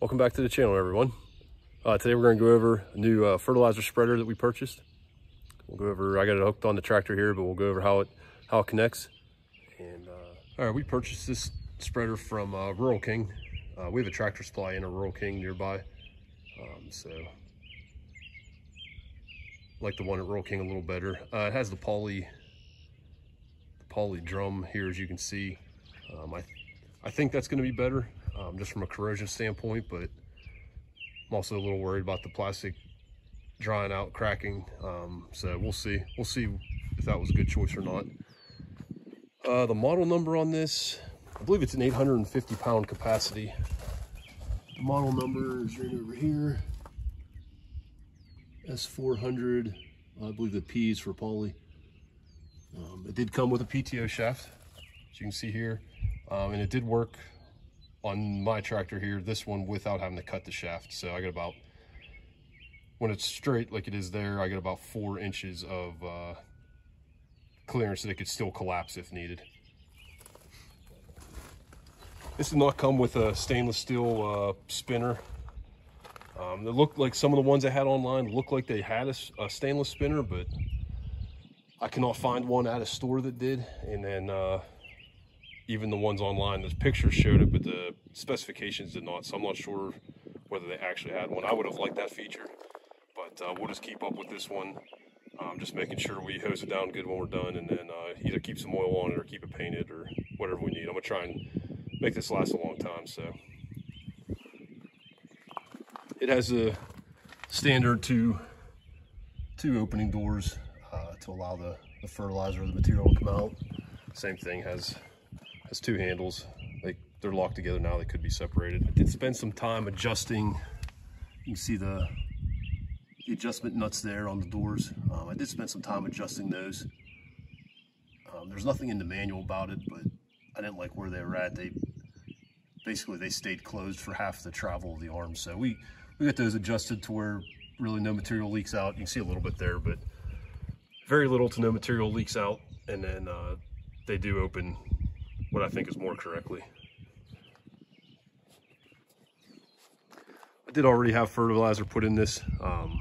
Welcome back to the channel, everyone. Uh, today we're going to go over a new uh, fertilizer spreader that we purchased. We'll go over, I got it hooked on the tractor here, but we'll go over how it how it connects. And uh, All right, we purchased this spreader from uh, Rural King. Uh, we have a tractor supply in a Rural King nearby. Um, so like the one at Rural King a little better. Uh, it has the poly, the poly drum here, as you can see. Um, I, I think that's going to be better, um, just from a corrosion standpoint, but I'm also a little worried about the plastic drying out, cracking. Um, so we'll see. We'll see if that was a good choice or not. Uh, the model number on this, I believe it's an 850 pound capacity. The model number is right over here. S400, I believe the P is for poly. Um, it did come with a PTO shaft, as you can see here, um, and it did work on my tractor here, this one without having to cut the shaft. So I got about, when it's straight like it is there, I got about four inches of uh, clearance that it could still collapse if needed. This did not come with a stainless steel uh, spinner um, they looked like some of the ones I had online looked like they had a, a, stainless spinner, but I cannot find one at a store that did. And then uh, even the ones online, the pictures showed it, but the specifications did not. So I'm not sure whether they actually had one. I would have liked that feature, but uh, we'll just keep up with this one. Um, just making sure we hose it down good when we're done and then uh, either keep some oil on it or keep it painted or whatever we need. I'm gonna try and make this last a long time, so it has a standard two, two opening doors uh, to allow the, the fertilizer or the material to come out. Same thing, has, has two handles. They, they're locked together now, they could be separated. I did spend some time adjusting, you can see the, the adjustment nuts there on the doors. Um, I did spend some time adjusting those. Um, there's nothing in the manual about it, but I didn't like where they were at. They basically they stayed closed for half the travel of the arm. So we we got those adjusted to where really no material leaks out. You can see a little bit there, but very little to no material leaks out. And then uh, they do open what I think is more correctly. I did already have fertilizer put in this. Um,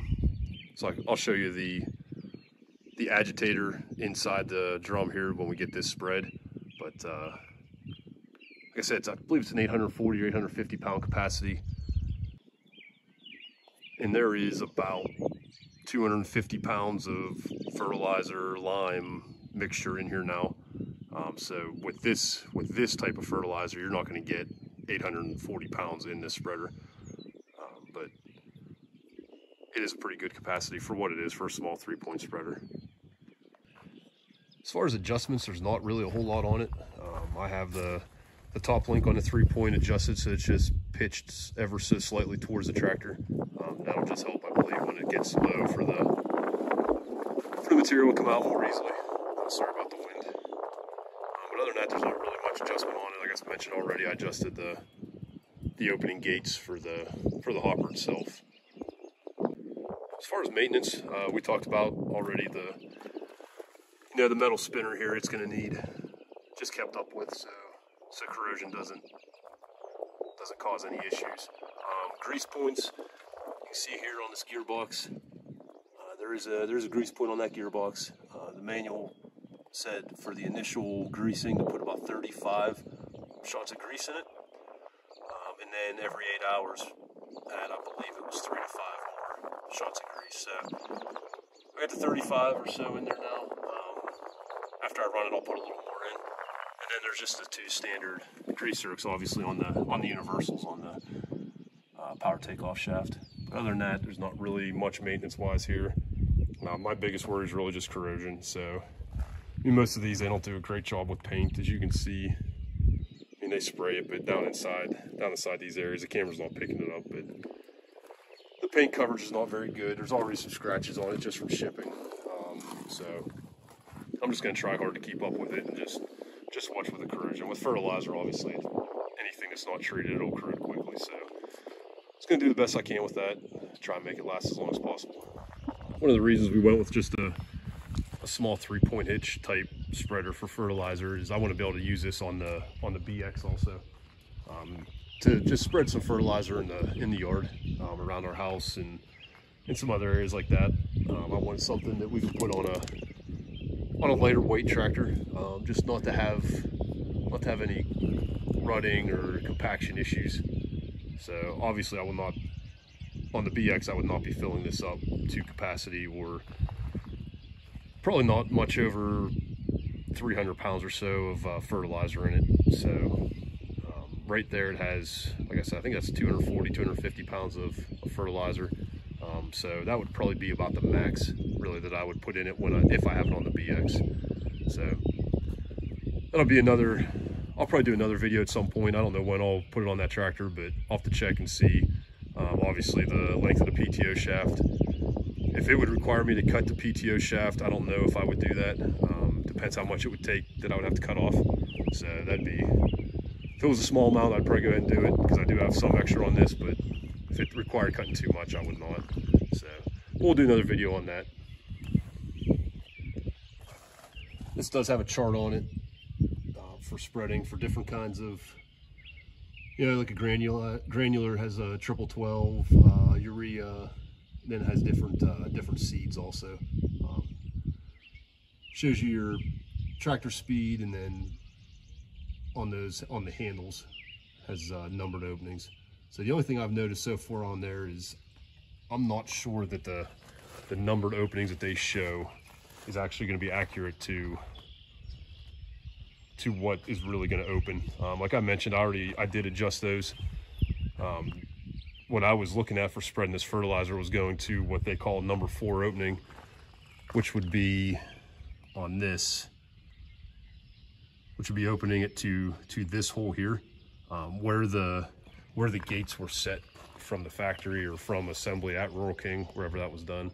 so I'll show you the the agitator inside the drum here when we get this spread. But uh, like I said, I believe it's an 840 or 850 pound capacity and there is about 250 pounds of fertilizer lime mixture in here now um, so with this with this type of fertilizer you're not going to get 840 pounds in this spreader. Um, but it is a pretty good capacity for what it is for a small three-point spreader. As far as adjustments there's not really a whole lot on it. Um, I have the the top link on the three-point adjusted so it's just pitched ever so slightly towards the tractor. That'll just help, I believe, when it gets low for the for the material to come out more easily. Sorry about the wind. Um, but other than that, there's not really much adjustment on it. Like I mentioned already, I adjusted the the opening gates for the for the hopper itself. As far as maintenance, uh, we talked about already the you know the metal spinner here. It's going to need just kept up with so so corrosion doesn't doesn't cause any issues. Um, grease points, you can see here on this gearbox, uh, there is a there's a grease point on that gearbox. Uh, the manual said for the initial greasing to put about 35 shots of grease in it, um, and then every eight hours, add I believe it was three to five more shots of grease. So we got the 35 or so in there now. Um, after I run it, I'll put a little more in. And then there's just the two standard grease zerks, obviously on the on the universals on the uh, power takeoff shaft. But Other than that, there's not really much maintenance wise here. Uh, my biggest worry is really just corrosion. So mean, most of these, they don't do a great job with paint, as you can see. I mean, they spray it, but down inside, down inside these areas, the camera's not picking it up, but the paint coverage is not very good. There's already some scratches on it just from shipping. Um, so I'm just gonna try hard to keep up with it and just, just watch for the corrosion. With fertilizer, obviously, anything that's not treated, it'll corrode quickly, so just gonna do the best I can with that. Try and make it last as long as possible. One of the reasons we went with just a, a small three-point hitch type spreader for fertilizer is I want to be able to use this on the on the BX also. Um, to just spread some fertilizer in the in the yard um, around our house and in some other areas like that. Um, I wanted something that we could put on a on a lighter weight tractor, um, just not to have not to have any rutting or compaction issues. So obviously I will not on the BX I would not be filling this up to capacity or probably not much over 300 pounds or so of uh, fertilizer in it. So um, right there it has, like I said, I think that's 240, 250 pounds of, of fertilizer. Um, so that would probably be about the max really that I would put in it when I, if I have it on the BX. So that'll be another, I'll probably do another video at some point. I don't know when I'll put it on that tractor, but I'll have to check and see. Um, obviously the length of the PTO shaft. If it would require me to cut the PTO shaft, I don't know if I would do that. Um, depends how much it would take that I would have to cut off. So that'd be, if it was a small amount, I'd probably go ahead and do it because I do have some extra on this, but if it required cutting too much, I would not. So we'll do another video on that. This does have a chart on it uh, for spreading for different kinds of, you know, like a granular, granular has a triple 12, uh, urea, then it has different, uh, different seeds also. Um, shows you your tractor speed and then on those, on the handles has uh, numbered openings. So the only thing I've noticed so far on there is I'm not sure that the, the numbered openings that they show is actually going to be accurate to to what is really going to open. Um, like I mentioned, I already I did adjust those. Um, what I was looking at for spreading this fertilizer was going to what they call number four opening, which would be on this, which would be opening it to to this hole here, um, where the where the gates were set from the factory or from assembly at Rural King, wherever that was done.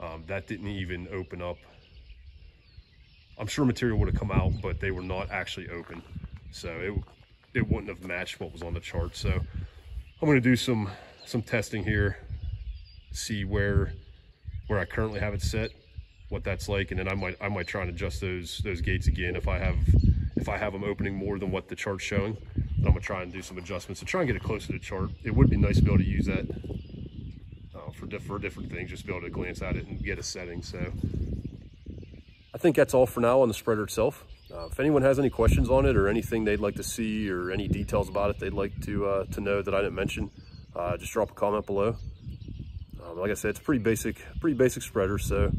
Um, that didn't even open up. I'm sure material would have come out, but they were not actually open. So it, it wouldn't have matched what was on the chart. So I'm gonna do some, some testing here, see where, where I currently have it set, what that's like. And then I might, I might try and adjust those, those gates again if I have, if I have them opening more than what the chart's showing. I'm gonna try and do some adjustments to try and get it closer to the chart. It would be nice to be able to use that uh, for, diff for different things, just be able to glance at it and get a setting. So I think that's all for now on the spreader itself. Uh, if anyone has any questions on it or anything they'd like to see or any details about it they'd like to uh, to know that I didn't mention, uh, just drop a comment below. Um, like I said, it's pretty basic, pretty basic spreader. So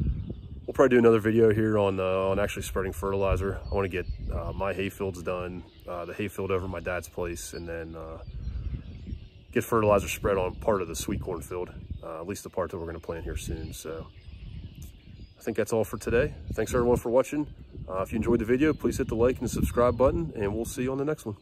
we'll probably do another video here on uh, on actually spreading fertilizer. I want to get uh, my hay fields done, uh, the hay field over my dad's place, and then uh, get fertilizer spread on part of the sweet corn field, uh, at least the part that we're going to plant here soon. So I think that's all for today. Thanks everyone for watching. If you enjoyed the video, please hit the like and the subscribe button, and we'll see you on the next one.